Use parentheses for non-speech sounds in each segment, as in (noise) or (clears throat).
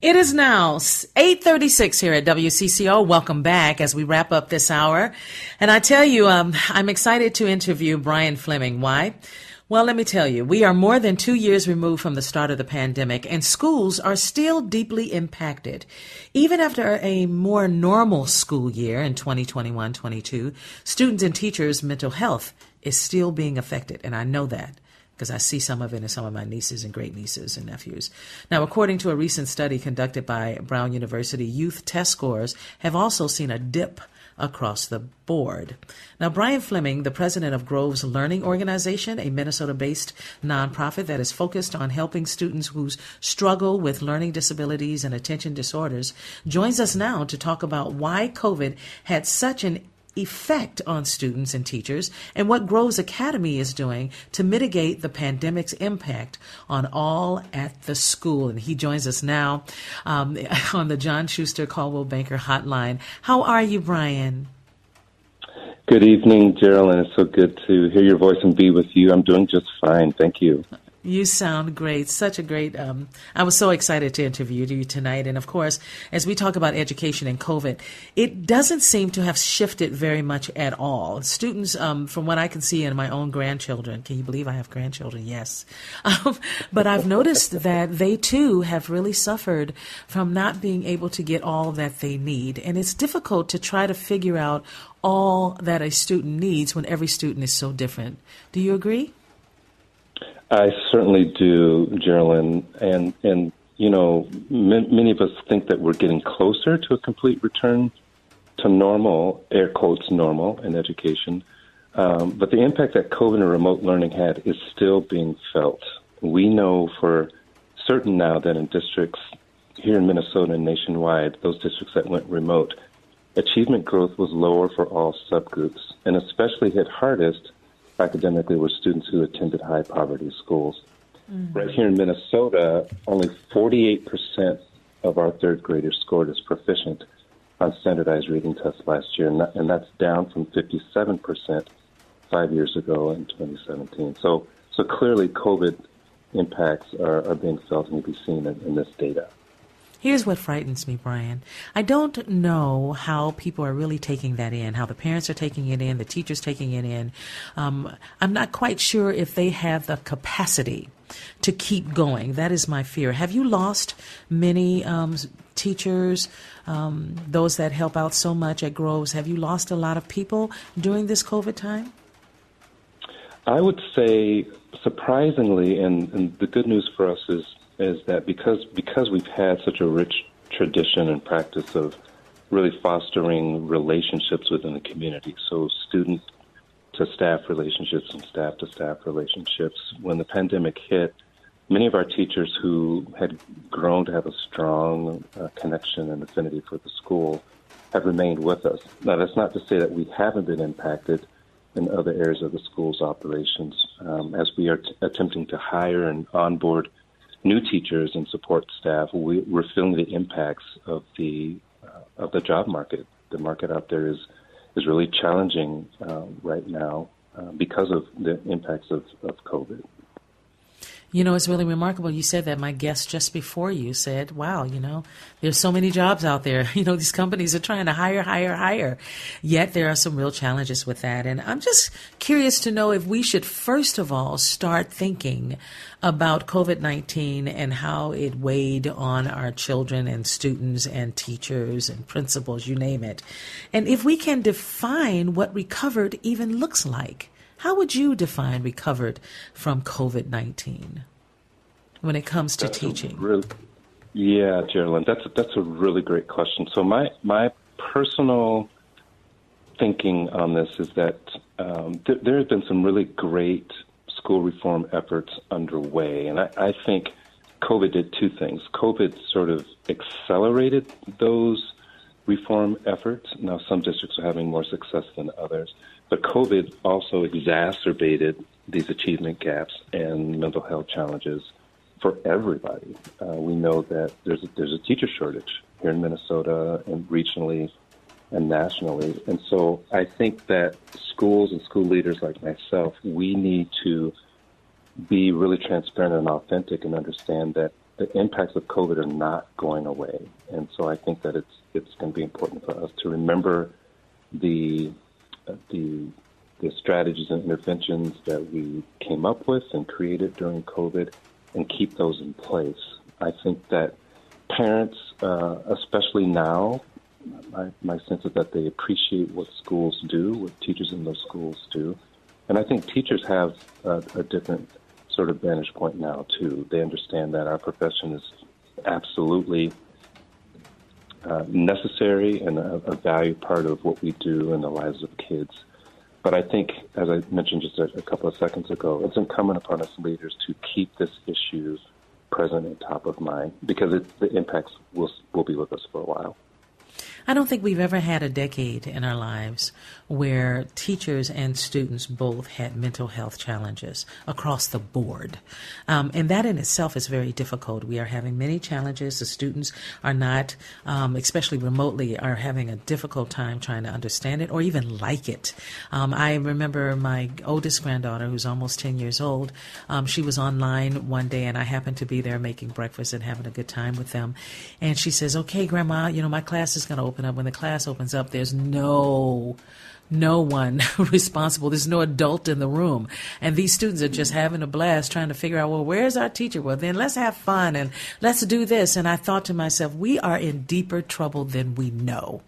It is now 8:36 here at WCCO. Welcome back as we wrap up this hour. And I tell you, um, I'm excited to interview Bryan Fleming. Why? Well, let me tell you, we are more than two years removed from the start of the pandemic, and schools are still deeply impacted. Even after a more normal school year in 2021 22, students and teachers' mental health is still being affected, and I know that because I see some of it in some of my nieces and great nieces and nephews. Now, according to a recent study conducted by Brown University, youth test scores have also seen a dip across the board. Now, Bryan Fleming, the president of Groves Learning Organization, a Minnesota based nonprofit that is focused on helping students who struggle with learning disabilities and attention disorders, joins us now to talk about why COVID had such an effect on students and teachers and what Groves Academy is doing to mitigate the pandemic's impact on all at the school. And he joins us now um, (laughs) on the John Schuster Coldwell Banker Hotline. How are you, Bryan? Good evening, Geraldine. It's so good to hear your voice and be with you. I'm doing just fine. Thank you. You sound great. Such a great. Um, I was so excited to interview you tonight. And of course, as we talk about education and COVID, it doesn't seem to have shifted very much at all. Students, um, from what I can see in my own grandchildren, can you believe I have grandchildren? Yes. (laughs) Um, but I've noticed that they too have really suffered from not being able to get all that they need. And it's difficult to try to figure out all that a student needs when every student is so different. Do you agree? I certainly do, Geraldine, and and you know, m- many of us think that we're getting closer to a complete return to normal, air quotes normal, in education. Um, but the impact that COVID and remote learning had is still being felt. We know for certain now that in districts here in Minnesota and nationwide, those districts that went remote, achievement growth was lower for all subgroups, and especially hit hardest academically were students who attended high poverty schools. Mm-hmm. Right here in Minnesota, only 48% of our third graders scored as proficient on standardized reading tests last year, and, that, and that's down from 57% five years ago in 2017. So, so clearly, COVID impacts are, are being felt and can be seen in, in this data. Here's what frightens me, Bryan. I don't know how people are really taking that in, how the parents are taking it in, the teachers taking it in. Um, I'm not quite sure if they have the capacity to keep going. That is my fear. Have you lost many um, teachers, um, those that help out so much at Groves? Have you lost a lot of people during this COVID time? I would say surprisingly, and, and the good news for us is is that because because we've had such a rich tradition and practice of really fostering relationships within the community, so student to staff relationships and staff to staff relationships. When the pandemic hit, many of our teachers who had grown to have a strong uh, connection and affinity for the school have remained with us. Now, that's not to say that we haven't been impacted in other areas of the school's operations um, as we are t- attempting to hire and onboard new teachers and support staff, we, are feeling the impacts of the uh, of the job market. The market out there is is really challenging uh, right now uh, because of the impacts of, of COVID. You know, it's really remarkable. You said that my guest just before you said, wow, you know, there's so many jobs out there. (laughs) You know, these companies are trying to hire, hire, hire. Yet there are some real challenges with that. And I'm just curious to know if we should first of all start thinking about COVID 19 and how it weighed on our children and students and teachers and principals, you name it. And if we can define what recovered even looks like. How would you define recovered from COVID 19 when it comes to that's teaching? Really, yeah, Geraldine, that's a, that's a really great question. So, my, my personal thinking on this is that um, th- there have been some really great school reform efforts underway, and I, I think COVID did two things. COVID sort of accelerated those reform efforts. Now, some districts are having more success than others. But COVID also exacerbated these achievement gaps and mental health challenges for everybody. Uh, we know that there's a, there's a teacher shortage here in Minnesota and regionally and nationally. And so I think that schools and school leaders like myself, we need to be really transparent and authentic and understand that the impacts of COVID are not going away, and so I think that it's it's going to be important for us to remember the the the strategies and interventions that we came up with and created during COVID, and keep those in place. I think that parents, uh, especially now, my, my sense is that they appreciate what schools do, what teachers in those schools do, and I think teachers have a, a different sort of vantage point now too. They understand that our profession is absolutely uh, necessary and a, a valued part of what we do in the lives of kids. But I think, as I mentioned just a, a couple of seconds ago, it's incumbent upon us leaders to keep this issue present and top of mind because it, the impacts will will be with us for a while. I don't think we've ever had a decade in our lives where teachers and students both had mental health challenges across the board. Um, and that in itself is very difficult. We are having many challenges. The students are not, um, especially remotely, are having a difficult time trying to understand it or even like it. Um, I remember my oldest granddaughter, who's almost 10 years old, um, she was online one day and I happened to be there making breakfast and having a good time with them. And she says, Okay, Grandma, you know, my class is going to open open up, when the class opens up, there's no no one (laughs) responsible. There's no adult in the room. And these students are just having a blast trying to figure out, well, where's our teacher? Well, then let's have fun and let's do this. And I thought to myself, we are in deeper trouble than we know.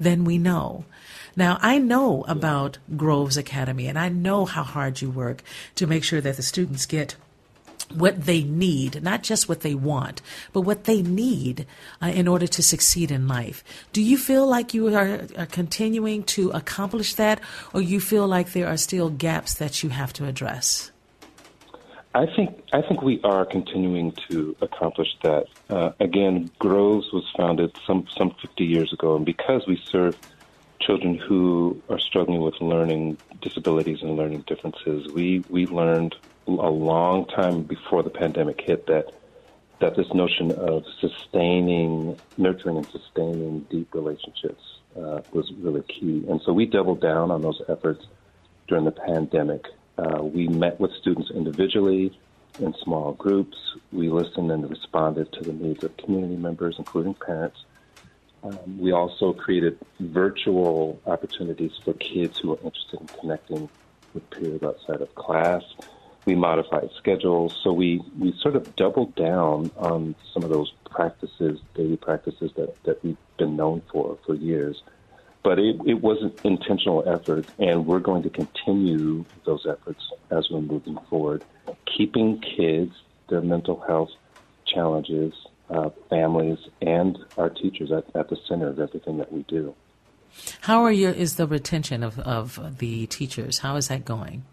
Than we know. Now, I know about Groves Academy and I know how hard you work to make sure that the students get what they need, not just what they want, but what they need uh, in order to succeed in life. Do you feel like you are, are, continuing to accomplish that, or you feel like there are still gaps that you have to address? I think I think we are continuing to accomplish that. Uh, again, Groves was founded some some 50 years ago, and because we serve children who are struggling with learning disabilities and learning differences, we we learned a long time before the pandemic hit that that this notion of sustaining, nurturing, and sustaining deep relationships uh, was really key. And so we doubled down on those efforts during the pandemic. Uh, we met with students individually in small groups. We listened and responded to the needs of community members, including parents. Um, we also created virtual opportunities for kids who are interested in connecting with peers outside of class we modified schedules. So we, we sort of doubled down on some of those practices, daily practices that, that we've been known for for years. But it, it was an intentional effort, and we're going to continue those efforts as we're moving forward, keeping kids, their mental health challenges, uh, families, and our teachers at, at the center of everything that we do. How are your, is the retention of, of the teachers? How is that going?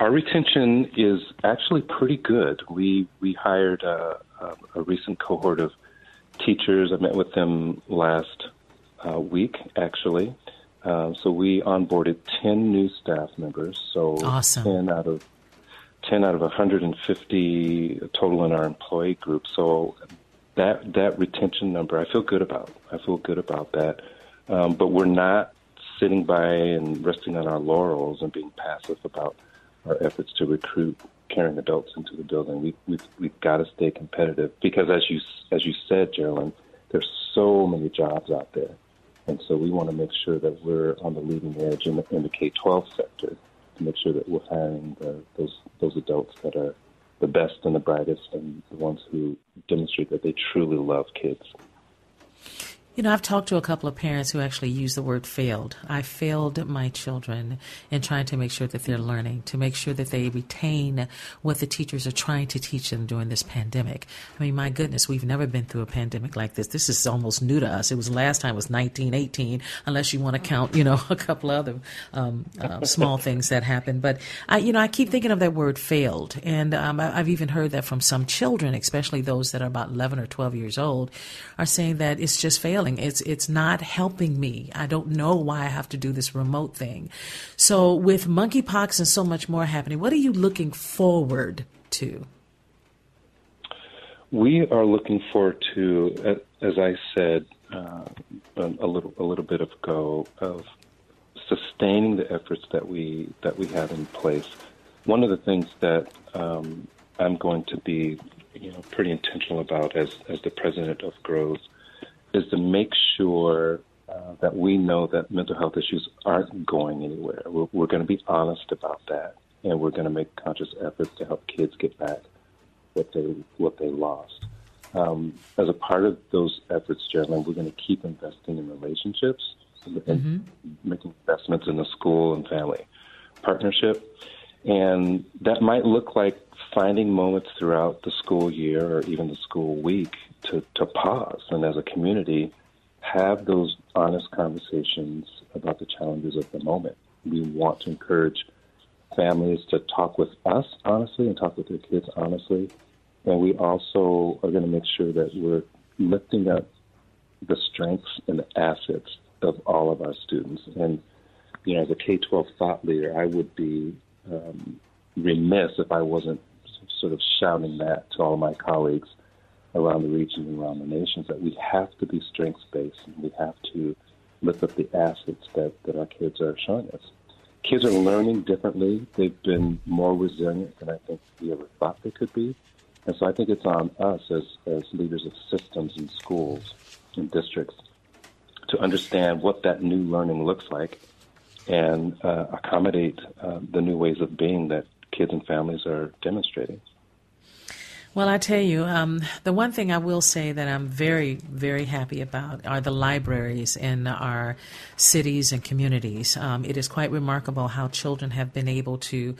Our retention is actually pretty good. We we hired a, a, a recent cohort of teachers. I met with them last uh, week, actually. Uh, so we onboarded ten new staff members. So awesome. ten out of ten out of 150 total in our employee group. So that that retention number, I feel good about. I feel good about that. Um, but we're not sitting by and resting on our laurels and being passive about our efforts to recruit caring adults into the building. We, we've, we've got to stay competitive because, as you as you said, Geraldine, there's so many jobs out there, and so we want to make sure that we're on the leading edge in the, in the K-12 sector to make sure that we're hiring the, those those adults that are the best and the brightest and the ones who demonstrate that they truly love kids. You know, I've talked to a couple of parents who actually use the word failed. I failed my children in trying to make sure that they're learning, to make sure that they retain what the teachers are trying to teach them during this pandemic. I mean, my goodness, we've never been through a pandemic like this. This is almost new to us. It was last time was 1918, unless you want to count, you know, (laughs) a couple other um, uh, small things that happened. But I, you know, I keep thinking of that word failed, and um, I, I've even heard that from some children, especially those that are about 11 or 12 years old, are saying that it's just failed failing. It's it's not helping me. I don't know why I have to do this remote thing. So with monkeypox and so much more happening, what are you looking forward to? We are looking forward to, as I said uh, a little a little bit ago, of sustaining the efforts that we that we have in place. One of the things that um, I'm going to be you know pretty intentional about as as the president of Groves is to make sure uh, that we know that mental health issues aren't going anywhere. We're, we're going to be honest about that, and we're going to make conscious efforts to help kids get back what they what they lost. Um, as a part of those efforts, Geraldine, we're going to keep investing in relationships and mm-hmm. making investments in the school and family partnership. And that might look like finding moments throughout the school year or even the school week to, to pause and as a community have those honest conversations about the challenges of the moment. We want to encourage families to talk with us honestly and talk with their kids honestly. And we also are going to make sure that we're lifting up the strengths and the assets of all of our students. And, you know, as a K 12 thought leader, I would be um, remiss if I wasn't sort of shouting that to all my colleagues around the region and around the nations that we have to be strengths based and we have to lift up the assets that, that our kids are showing us. Kids are learning differently. They've been more resilient than I think we ever thought they could be. And so I think it's on us as, as leaders of systems and schools and districts to understand what that new learning looks like and uh, accommodate uh, the new ways of being that kids and families are demonstrating. Well, I tell you, um, the one thing I will say that I'm very, very happy about are the libraries in our cities and communities. Um, it is quite remarkable how children have been able to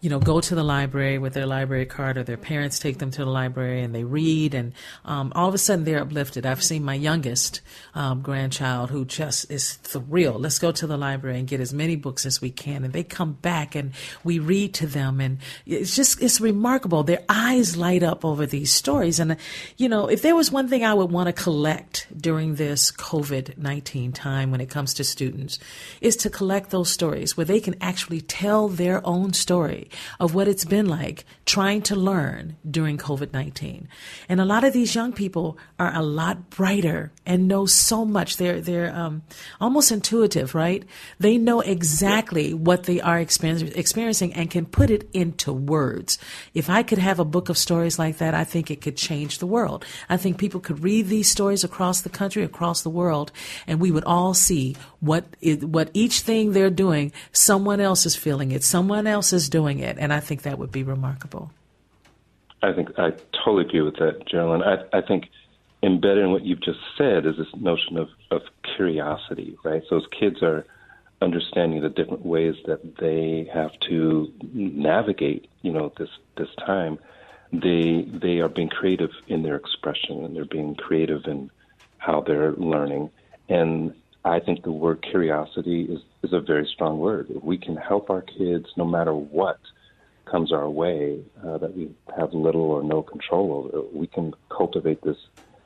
you know, go to the library with their library card or their parents take them to the library and they read and um, all of a sudden they're uplifted. I've seen my youngest um, grandchild who just is thrilled. Let's go to the library and get as many books as we can. And they come back and we read to them. And it's just, it's remarkable. Their eyes light up over these stories. And, you know, if there was one thing I would want to collect during this COVID 19 time when it comes to students, is to collect those stories where they can actually tell their own story of what it's been like trying to learn during COVID 19. And a lot of these young people are a lot brighter and know so much. They're, they're um, almost intuitive, right? They know exactly what they are experiencing and can put it into words. If I could have a book of stories like that, I think it could change the world. I think people could read these stories across the country, across the world, and we would all see what it, what each thing they're doing, someone else is feeling it, someone else is doing doing it. And I think that would be remarkable. I think I totally agree with that, Geraldine. I, I think embedded in what you've just said is this notion of, of curiosity, right? So as kids are understanding the different ways that they have to navigate, you know, this this time, they they are being creative in their expression and they're being creative in how they're learning. And I think the word curiosity is, is a very strong word. If we can help our kids, no matter what comes our way, uh, that we have little or no control over, we can cultivate this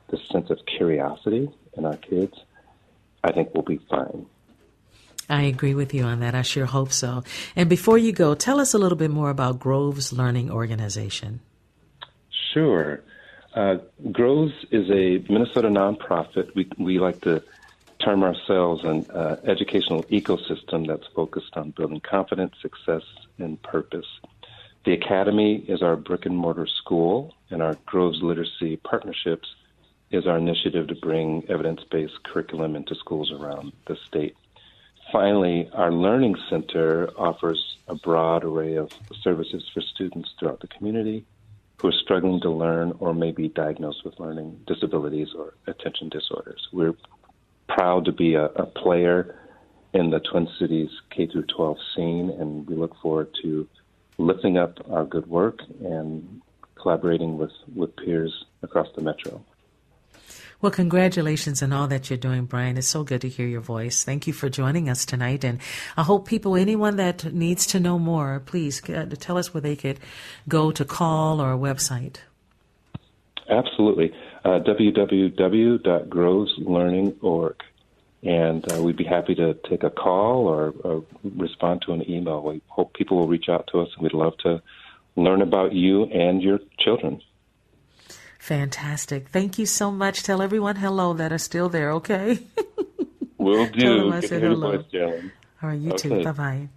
this sense of curiosity in our kids. I think we'll be fine. I agree with you on that. I sure hope so. And before you go, tell us a little bit more about Groves Learning Organization. Sure. Uh, Groves is a Minnesota nonprofit. We we like to term ourselves an uh, educational ecosystem that's focused on building confidence, success, and purpose. The Academy is our brick and mortar school, and our Groves Literacy Partnerships is our initiative to bring evidence based curriculum into schools around the state. Finally, our Learning Center offers a broad array of services for students throughout the community who are struggling to learn or may be diagnosed with learning disabilities or attention disorders. We're proud to be a, a player in the Twin Cities K through 12 scene, and we look forward to lifting up our good work and collaborating with, with peers across the metro. Well, congratulations on all that you're doing, Bryan. It's so good to hear your voice. Thank you for joining us tonight. And I hope people, anyone that needs to know more, please uh, tell us where they could go to call or a website. Absolutely uh, www.groveslearning.org. And uh, we'd be happy to take a call or, or respond to an email. We hope people will reach out to us, and we'd love to learn about you and your children. Fantastic. Thank you so much. Tell everyone hello that are still there, okay? Will (laughs) do. Tell them I said hello. Voice, All right, you okay. too. Bye bye.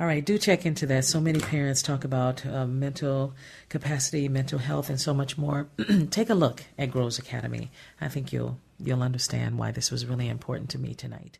All right, do check into that. So many parents talk about uh, mental capacity, mental health, and so much more. (clears throat) Take a look at Groves Academy. I think you'll you'll understand why this was really important to me tonight.